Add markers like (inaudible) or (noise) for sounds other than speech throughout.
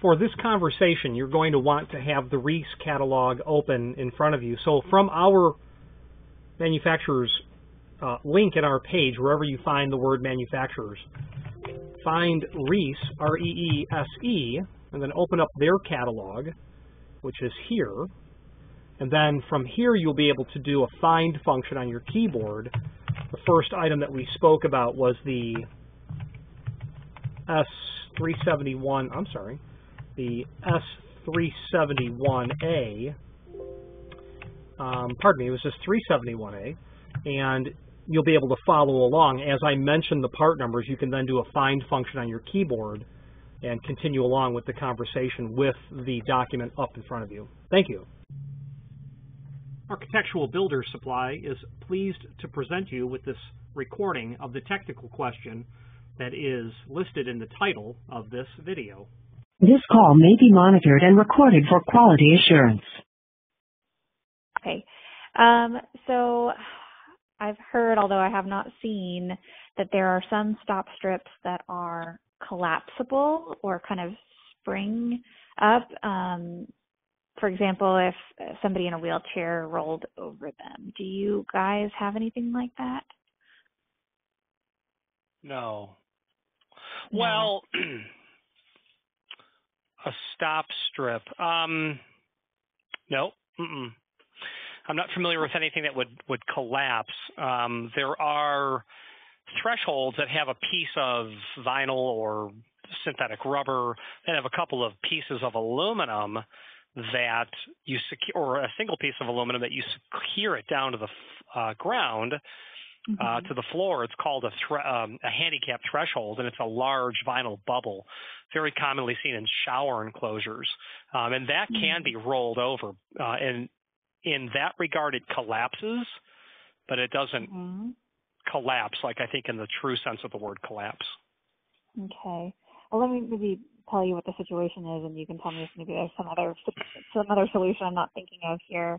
for this conversation, you're going to want to have the Reese catalog open in front of you. So from our manufacturer's uh, link in our page, wherever you find the word manufacturers, find Reese, R-E-E-S-E, and then open up their catalog, which is here. And then from here, you'll be able to do a find function on your keyboard. The first item that we spoke about was the S371, I'm sorry, the S371A. Um, pardon me, it was just 371A. And you'll be able to follow along. As I mentioned the part numbers, you can then do a find function on your keyboard and continue along with the conversation with the document up in front of you. Thank you. Architectural Builder Supply is pleased to present you with this recording of the technical question that is listed in the title of this video. This call may be monitored and recorded for quality assurance. Okay. Um, so I've heard, although I have not seen, that there are some stop strips that are collapsible or kind of spring up. Um, for example, if somebody in a wheelchair rolled over them. Do you guys have anything like that? No. no. Well, a (clears throat) stop strip. Um, no. Mm-mm. I'm not familiar with anything that would would collapse. Um, there are thresholds that have a piece of vinyl or synthetic rubber that have a couple of pieces of aluminum that you secure, or a single piece of aluminum that you secure it down to the uh, ground, mm-hmm. uh, to the floor. It's called a, thre- um, a handicap threshold, and it's a large vinyl bubble, very commonly seen in shower enclosures, um, and that mm-hmm. can be rolled over. Uh, and in that regard, it collapses, but it doesn't mm-hmm. collapse like I think in the true sense of the word collapse. Okay. Well, let me maybe tell you what the situation is, and you can tell me if maybe there's some other some other solution I'm not thinking of here.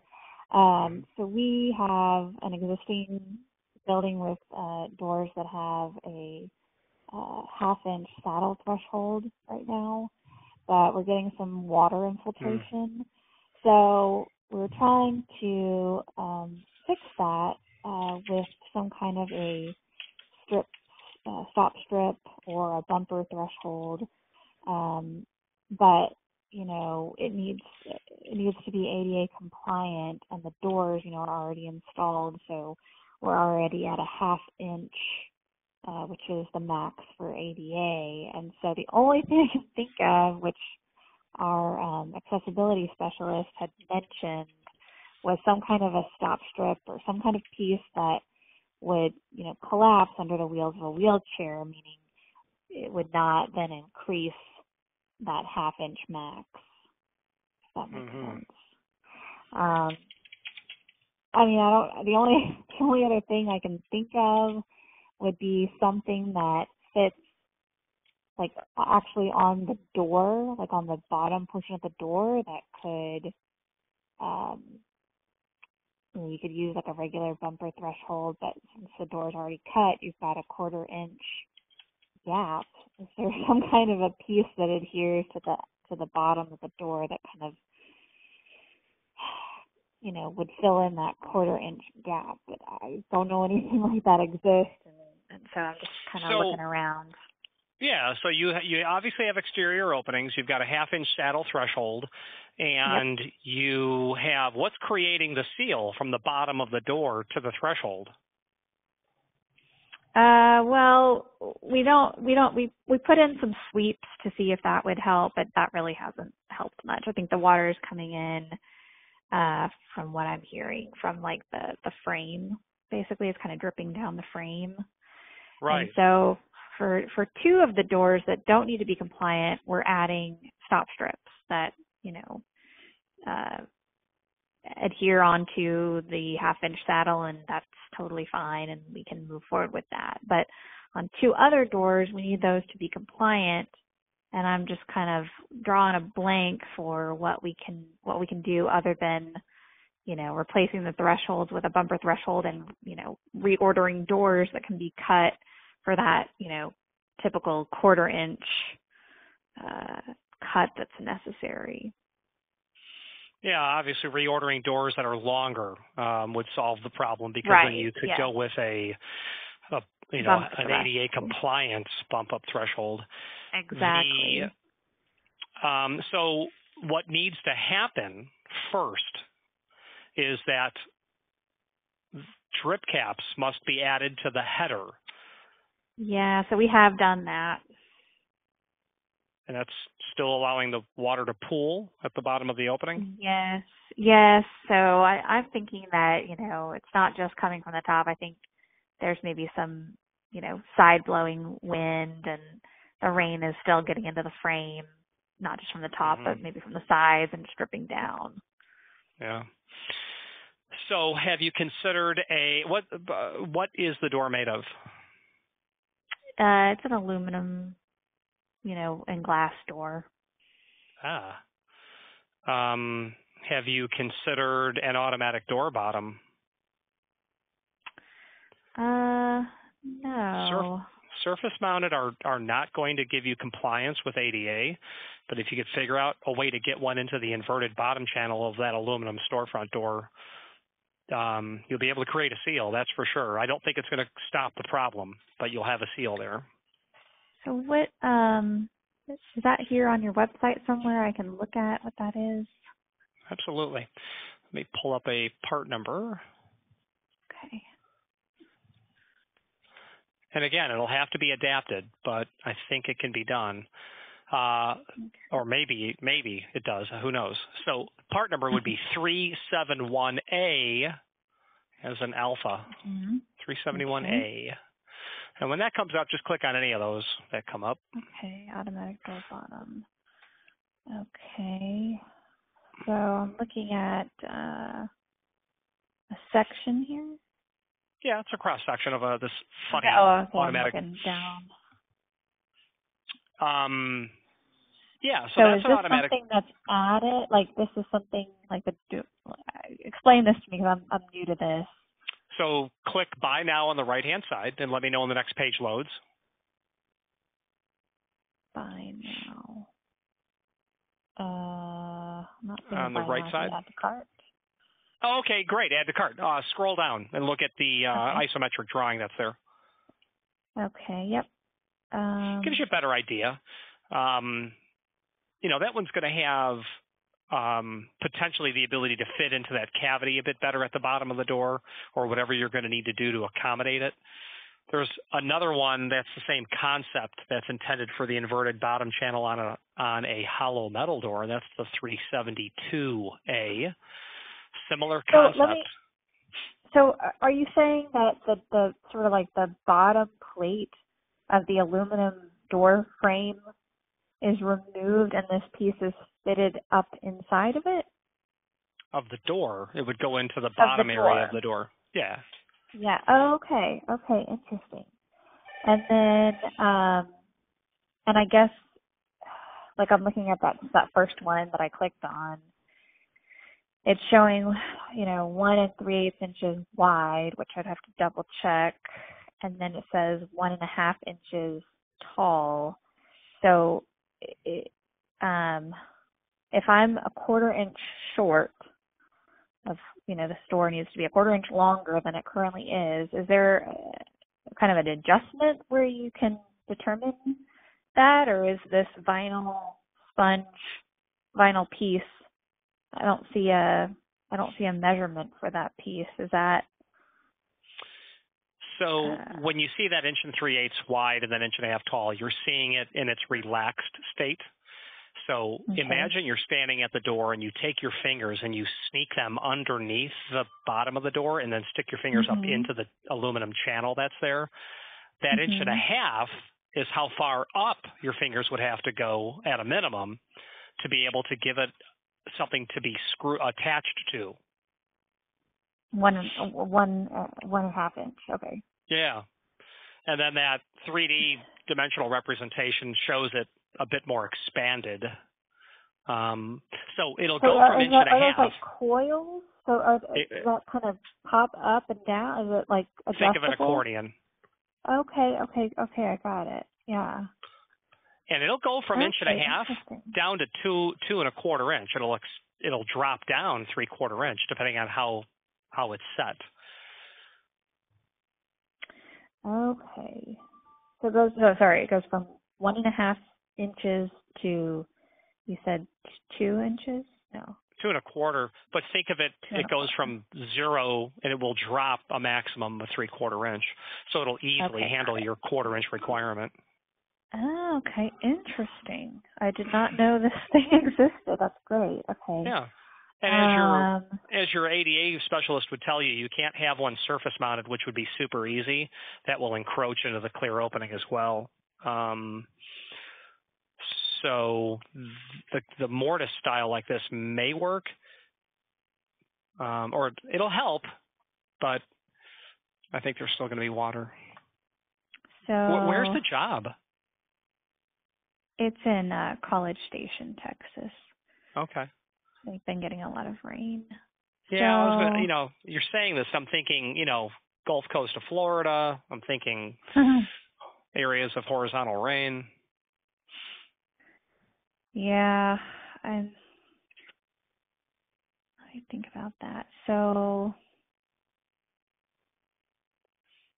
Um, so we have an existing building with uh, doors that have a uh, half inch saddle threshold right now, but we're getting some water infiltration. Mm. So we're trying to um, fix that uh, with some kind of a strip, uh, stop strip or a bumper threshold. Um, but you know, it needs it needs to be ADA compliant, and the doors, you know, are already installed, so we're already at a half inch, uh, which is the max for ADA. And so the only (laughs) thing I can think of, which our um, accessibility specialist had mentioned was some kind of a stop strip or some kind of piece that would, you know, collapse under the wheels of a wheelchair, meaning it would not then increase that half inch max. If that makes mm-hmm. sense. Um, I mean, I don't. The only (laughs) the only other thing I can think of would be something that fits like actually on the door, like on the bottom portion of the door that could um you, could use like a regular bumper threshold, but since the door is already cut, you've got a quarter inch gap. Is there (laughs) some kind of a piece that adheres to the to the bottom of the door that kind of you know would fill in that quarter inch gap? But I don't know anything (laughs) like that exists, and, and so I'm just kind of so, looking around. Yeah, so you you obviously have exterior openings. You've got a half inch saddle threshold, and yep. you have what's creating the seal from the bottom of the door to the threshold. Uh, well, we don't we don't we we put in some sweeps to see if that would help, but that really hasn't helped much. I think the water is coming in uh from what I'm hearing from like the the frame. Basically, it's kind of dripping down the frame. Right. And so for for two of the doors that don't need to be compliant, we're adding stop strips that you know uh, adhere onto the half inch saddle, and that's totally fine, and we can move forward with that. But on two other doors, we need those to be compliant, and I'm just kind of drawing a blank for what we can what we can do other than you know replacing the thresholds with a bumper threshold and you know reordering doors that can be cut for that, you know, typical quarter inch uh, cut that's necessary. Yeah, obviously reordering doors that are longer um, would solve the problem because Right, then you could yes. go with a, a you know, Bump an threshold. ADA compliance bump up threshold. Exactly. Um, so what needs to happen first is that drip caps must be added to the header, yeah, so we have done that. and that's still allowing the water to pool at the bottom of the opening. Yes, yes. So I, I'm thinking that you know it's not just coming from the top. I think there's maybe some you know side blowing wind and the rain is still getting into the frame, not just from the top, but Mhm. maybe from the sides and dripping down. Yeah. So have you considered a what? Uh, what is the door made of? Uh, it's an aluminum, you know, and glass door. Ah. Um, have you considered an automatic door bottom? Uh, no. Surface mounted are, are not going to give you compliance with ADA, but if you could figure out a way to get one into the inverted bottom channel of that aluminum storefront door, um, you'll be able to create a seal, that's for sure. I don't think it's going to stop the problem, but you'll have a seal there. So what? Um, is that here on your website somewhere? I can look at what that is. Absolutely. Let me pull up a part number. Okay. And again, it'll have to be adapted, but I think it can be done. Uh, or maybe, maybe it does. Who knows? So part number would be (laughs) 371A as an alpha. hmm 371A. And when that comes up, just click on any of those that come up. Okay, automatic door bottom. Okay. So I'm looking at uh, a section here. Yeah, it's a cross section of uh, this funny oh, automatic. Down. Um, yeah, so, So, that's is an this automatic. something that's added? Like this is something like the do- explain this to me because I'm I'm new to this. So click Buy Now on the right-hand side, and let me know when the next page loads. Buy now. Uh, not On the right side? Add to cart. Oh, okay, great. Add to cart. Uh, scroll down and look at the uh, Okay. isometric drawing that's there. Okay. Yep. Um, Gives you a better idea. Um, you know, that one's going to have um, potentially the ability to fit into that cavity a bit better at the bottom of the door or whatever you're going to need to do to accommodate it. There's another one that's the same concept that's intended for the inverted bottom channel on a on a hollow metal door. And that's the 372A. Similar So let me- So uh, are you saying that the, the sort of like the bottom plate of the aluminum door frame is removed and this piece is fitted up inside of it? of the door, it would go into the bottom area of the door. Yeah. Yeah. Oh, okay. Okay. Interesting. And then, um, and I guess, like I'm looking at that that first one that I clicked on. It's showing, you know, one and three eighths inches wide, which I'd have to double check, and then it says one and a half inches tall. So, it, um, if I'm a quarter inch short of, you know, the store needs to be a quarter inch longer than it currently is, is there uh, kind of an adjustment where you can determine that, or is this vinyl sponge vinyl piece? I don't see a I don't see a measurement for that piece. Is that So Uh, when you see that inch and three eighths wide and then inch and a half tall, you're seeing it in its relaxed state. So Okay. imagine you're standing at the door and you take your fingers and you sneak them underneath the bottom of the door and then stick your fingers up Mhm. into the aluminum channel that's there. That inch and a Mhm. half is how far up your fingers would have to go at a minimum to be able to give it something to be screw attached to. one one uh, one and a half inch? Okay. Yeah. And then that 3D dimensional representation shows it a bit more expanded. Um, so it'll So go are, from inch that, and a are half. those like coils? So are, It- does that kind of pop up and down? Is it like adjustable? Think of an accordion. Okay, okay, okay. I got it. Yeah. And it'll go from inch and a half down to two two and a quarter inch. It'll ex- it'll drop down three quarter inch depending on how how it's set. Okay. So it goes. Oh, sorry. It goes from one and a half inches to you said two inches. No. Two and a quarter, but think of it, it goes from zero and it will drop a maximum of three quarter inch. So it'll easily Okay. handle your quarter inch requirement. Oh, okay. Interesting. I did not know this (laughs) thing existed. That's great. Okay. Yeah. And as your Um, as your ADA specialist would tell you, you can't have one surface mounted, which would be super easy. That will encroach into the clear opening as well. Um, so the the mortise style like this may work, um, or it'll help, but I think there's still going to be water. so Where's the job? It's in uh, College Station, Texas. Okay. They've been getting a lot of rain. Yeah, I was gonna, you know, you're saying this. I'm thinking, you know, Gulf Coast of Florida. I'm thinking areas of horizontal rain. yeah, I'm. Me think about that. So,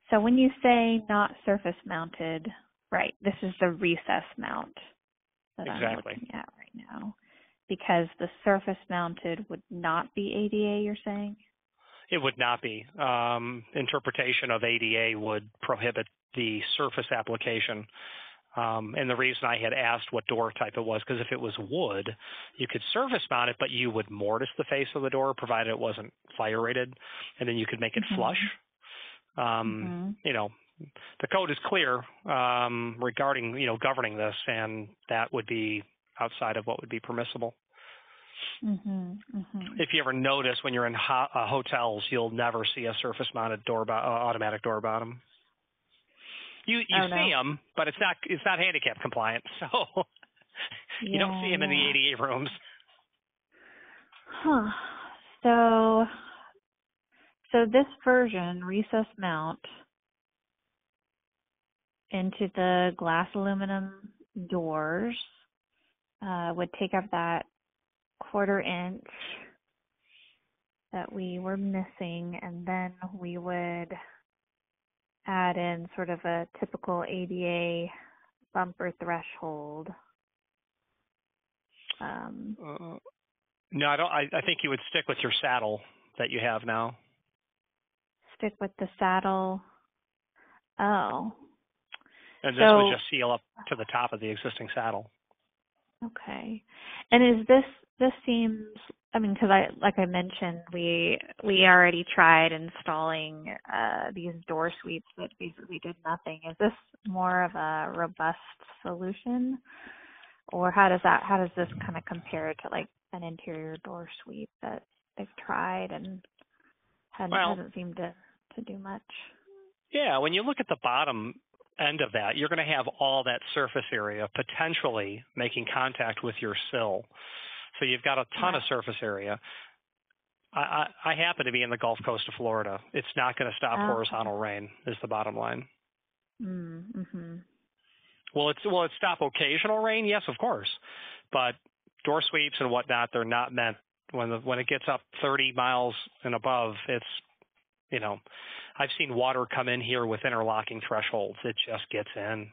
so when you say not surface mounted, right? This is the recess mount that I'm Exactly. looking at right now, because the surface mounted would not be ADA. You're saying? It would not be. Um, interpretation of ADA would prohibit the surface application. Um, and the reason I had asked what door type it was, because if it was wood, you could surface mount it, but you would mortise the face of the door, provided it wasn't fire rated, and then you could make it Mhm. flush. Um, Mhm. You know, the code is clear um, regarding you know governing this, and that would be outside of what would be permissible. Mhm. Mhm. If you ever notice when you're in ho- uh, hotels, you'll never see a surface-mounted door bo- uh, automatic door bottom. You you Oh, see no. them, but it's not it's not handicap compliant, (laughs) so you don't see Yeah, them in the yeah. ADA rooms. Huh. So, so this version, recess mount into the glass aluminum doors, uh, would take up that quarter inch that we were missing, and then we would add in sort of a typical ADA bumper threshold. Um, Uh, no, I don't. I, I think you would stick with your saddle that you have now. stick with the saddle. Oh, And this So- would just seal up to the top of the existing saddle. okay. And is this this seems? I mean, because I like I mentioned, we we already tried installing uh, these door sweeps that basically did nothing. Is this more of a robust solution, or how does that how does this kind of compare to like an interior door sweep that they've tried and hadn't, Well- hasn't seemed to to do much? Yeah, when you look at the bottom end of that, you're going to have all that surface area potentially making contact with your sill. So you've got a ton of surface area. I, I, I happen to be in the Gulf Coast of Florida. It's not going to stop Okay. horizontal rain. Is the bottom line. Mm, mhm. Will it will it stop occasional rain? Yes, of course. But door sweeps and whatnot, they're not meant when the, when it gets up 30 miles and above. It's you know, I've seen water come in here with interlocking thresholds. It just gets in.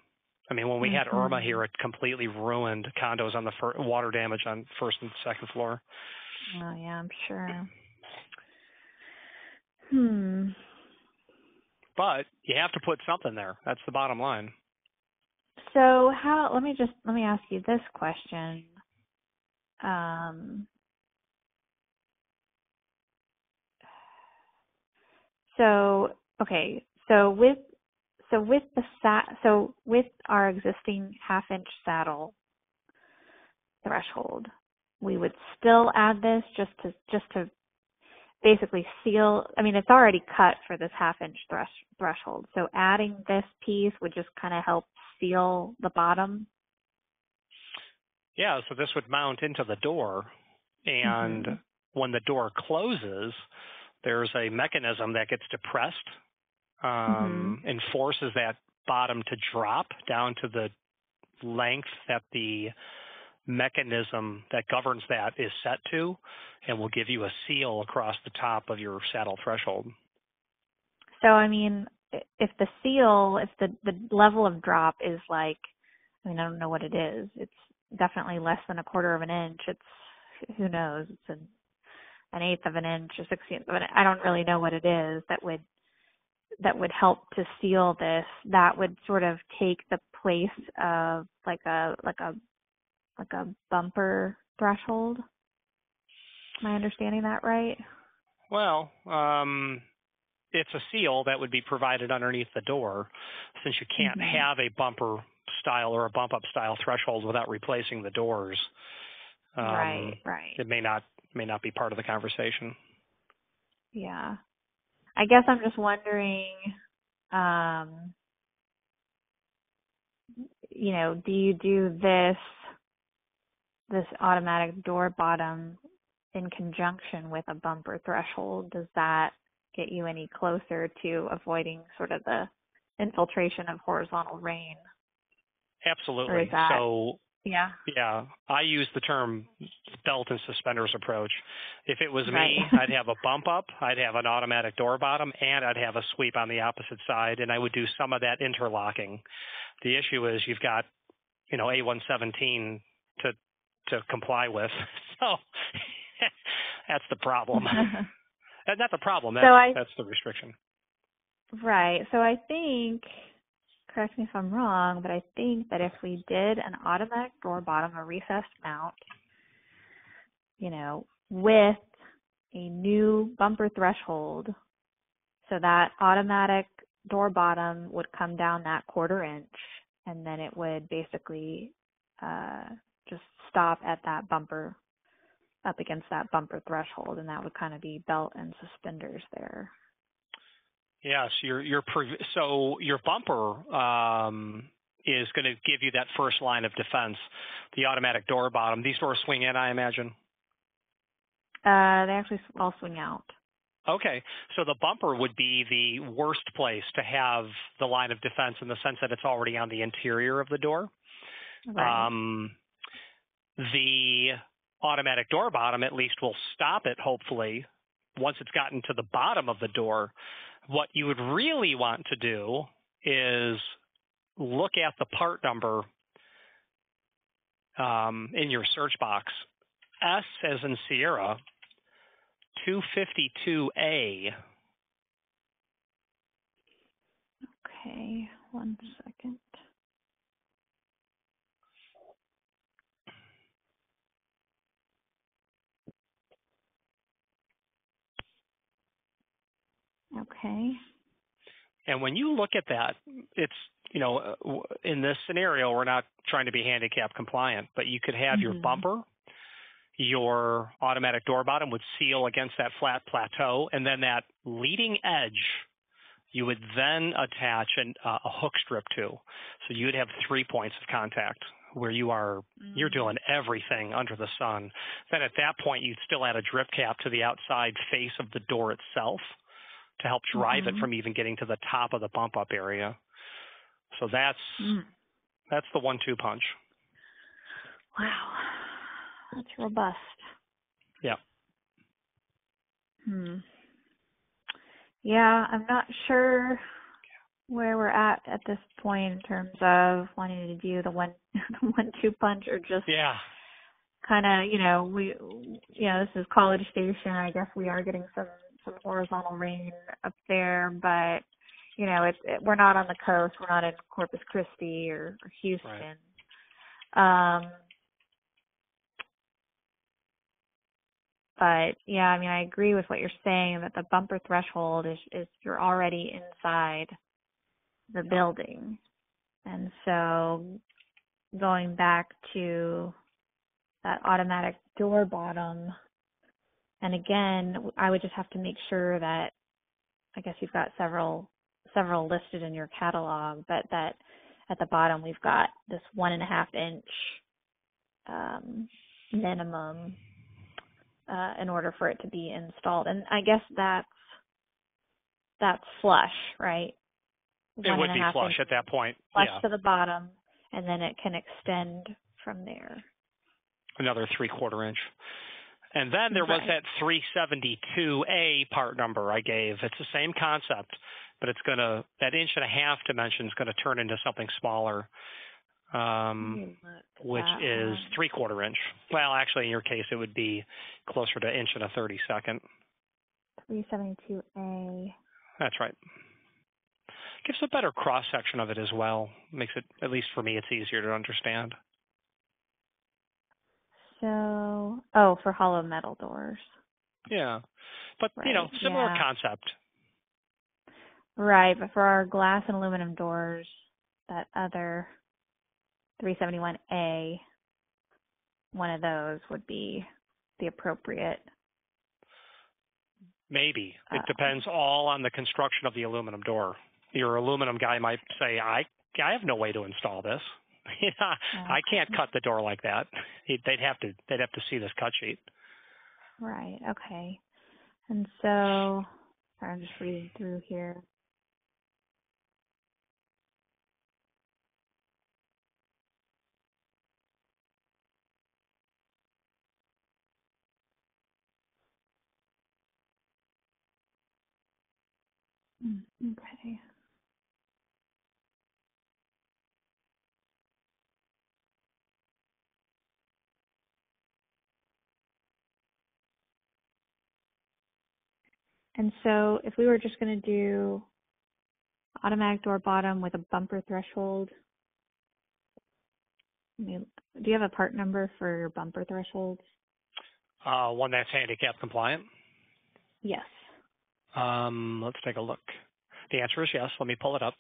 I mean, when we had Irma Mhm. here, it completely ruined condos on the fir- water damage on first and second floor. Oh yeah, I'm sure. Hmm. But you have to put something there. That's the bottom line. So how? Let me just let me ask you this question. Um. So okay. So with so with the sat so with our existing half inch saddle threshold, we would still add this just to just to basically seal I mean it's already cut for this half inch thresh, threshold. So adding this piece would just kind of help seal the bottom. Yeah, so this would mount into the door, and Mhm. when the door closes, there's a mechanism that gets depressed um, and forces that bottom to drop down to the length that the mechanism that governs that is set to, and will give you a seal across the top of your saddle threshold. So I mean, if the seal, if the the level of drop is like, I mean, I don't know what it is. It's definitely less than a quarter of an inch. It's who knows? It's an an eighth of an inch or sixteenth of an. I don't really know what it is that would that would help to seal this. That would sort of take the place of like a like a like a bumper threshold. Am I understanding that right? Well, um, it's a seal that would be provided underneath the door since you can't Mhm. have a bumper style or a bump up style threshold without replacing the doors. Um, right, right. It may not may not be part of the conversation. Yeah. I guess I'm just wondering, um, you know, do you do this, this automatic door bottom in conjunction with a bumper threshold? Does that get you any closer to avoiding sort of the infiltration of horizontal rain? Absolutely. that- So Yeah. yeah, I use the term belt and suspenders approach. If it was me, I'd have a bump up, I'd have an automatic door bottom, and I'd have a sweep on the opposite side, and I would do some of that interlocking. The issue is you've got, you know, A117 to to comply with, (laughs) so (laughs) that's the problem. (laughs) That's not the problem. That's, So I- that's the restriction. Right. So I think, correct me if I'm wrong, but I think that if we did an automatic door bottom, a recessed mount, you know, with a new bumper threshold, so that automatic door bottom would come down that quarter inch, and then it would basically uh, just stop at that bumper, up against that bumper threshold, and that would kind of be belt and suspenders there. Yes, your your so your bumper um, is going to give you that first line of defense. The automatic door bottom. These doors swing in, I imagine. Uh, they actually all swing out. Okay, so the bumper would be the worst place to have the line of defense in the sense that it's already on the interior of the door. Right. Um, the automatic door bottom at least will stop it, hopefully, once it's gotten to the bottom of the door. What you would really want to do is look at the part number um, in your search box. S as in Sierra, 252A. okay, one second. Okay. And when you look at that, it's, you know, uh, in this scenario, we're not trying to be handicap compliant, but you could have your Mhm. bumper, your automatic door bottom would seal against that flat plateau, and then that leading edge, you would then attach an, uh, a hook strip to. So you'd have three points of contact where you are you're Mm. doing everything under the sun. Then at that point, you'd still add a drip cap to the outside face of the door itself to help drive it Mhm. from even getting to the top of the bump up area. So that's Mm. that's the one two punch. Wow. That's robust. Yeah. Hmm. Yeah, I'm not sure where we're at at this point in terms of wanting to do the one (laughs) the one two punch or just Yeah. kind of, you know, we, you know, this is College Station. I guess we are getting some some horizontal rain up there, but you know, it's it, we're not on the coast. We're not in Corpus Christi or, or Houston. Um, but yeah, I mean, I agree with what you're saying that the bumper threshold is is you're already inside the building, and so going back to that automatic door bottom. And again, I would just have to make sure that I guess you've got several several listed in your catalog, but that at the bottom we've got this one and a half inch um, minimum uh, in order for it to be installed. And I guess that's that's flush, right? It One would be flush at that point. flush yeah. to the bottom, and then it can extend from there. Another three quarter inch. And then there was Right. that 372A part number I gave. It's the same concept, but it's going to, that inch and a half dimension is going to turn into something smaller, um, Let me look at which that is three quarter inch. Well, actually, in your case, it would be closer to inch and a 32nd. 372A. That's right. Gives a better cross section of it as well. Makes it, at least for me, it's easier to understand. So, oh, for hollow metal doors. Yeah. But, you know, similar yeah. concept. Right, but for our glass and aluminum doors, that other 371A, one of those would be the appropriate. Maybe. It Uh, depends all on the construction of the aluminum door. Your aluminum guy might say, I, I have no way to install this. (laughs) yeah, I can't cut the door like that. They'd have to, they'd have to see this cut sheet. Right, okay. And so, I'm just reading through here. Mm, Okay. And so if we were just going to do automatic door bottom with a bumper threshold, do you have a part number for your bumper threshold? Uh, one that's handicap compliant? Yes. Um, let's take a look. The answer is yes. Let me pull it up.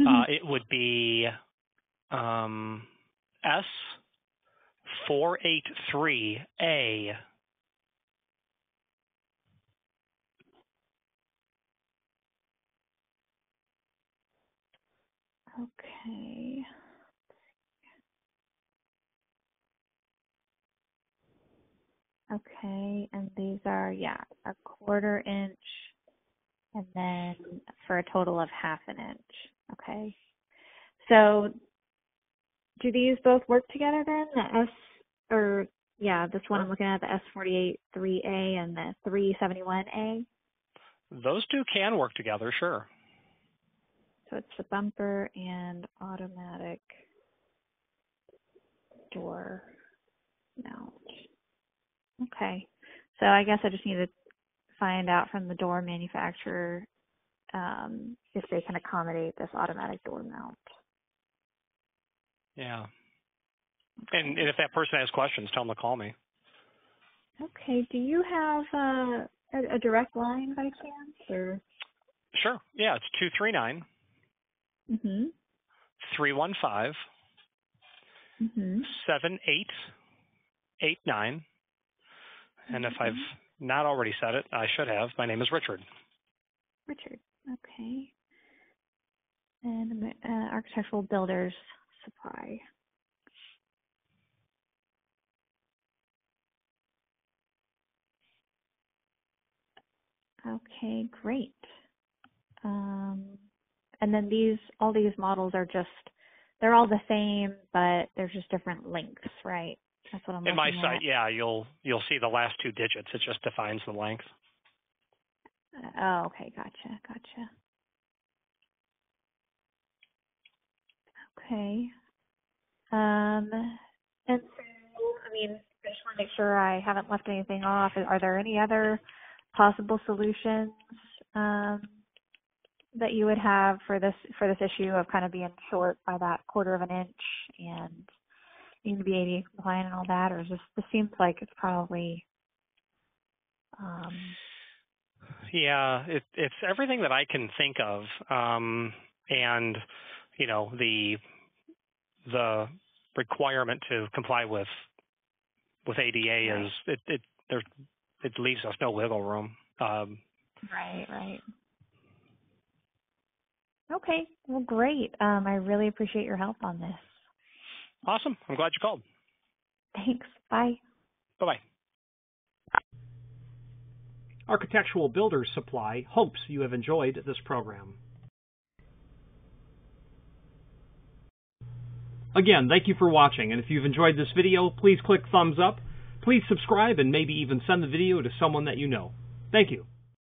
Uh, mm-hmm. Uh, it would be um, S483A. Okay. Okay, and these are, yeah, a quarter inch and then for a total of half an inch. Okay. So do these both work together then? The S or yeah, this one I'm looking at the S48 3A and the 371A. Those two can work together, sure. So it's the bumper and automatic door mount. Okay. So I guess I just need to find out from the door manufacturer um, if they can accommodate this automatic door mount. Yeah. And, and if that person has questions, tell them to call me. Okay. Do you have uh, a, a direct line by chance, or? Sure. Yeah, it's two three nine Mhm. three one five Mhm. seven eight eight nine. And if I've not already said it, I should have. My name is Richard. Richard. Okay. And uh, architectural builders supply. Okay, great. Um, and then these, all these models are just, they're all the same, but there's just different lengths, right? That's what I'm In my site, at. yeah, you'll you'll see the last two digits. It just defines the length. Oh, okay, gotcha, gotcha. Okay. Um, and so, I mean, I just want to make sure I haven't left anything off. Are there any other possible solutions um, that you would have for this for this issue of kind of being short by that quarter of an inch and needing to be ADA compliant and all that, or is this this seems like it's probably um, Yeah, it, it's everything that I can think of, um, and you know the the requirement to comply with with ADA Right. is it it there it leaves us no wiggle room. Um, Right, right. Okay, well, great. Um, I really appreciate your help on this. awesome. I'm glad you called. Thanks. Bye. Bye bye. Architectural Builders Supply hopes you have enjoyed this program. Again, thank you for watching, and if you've enjoyed this video, please click thumbs up. Please subscribe and maybe even send the video to someone that you know. Thank you.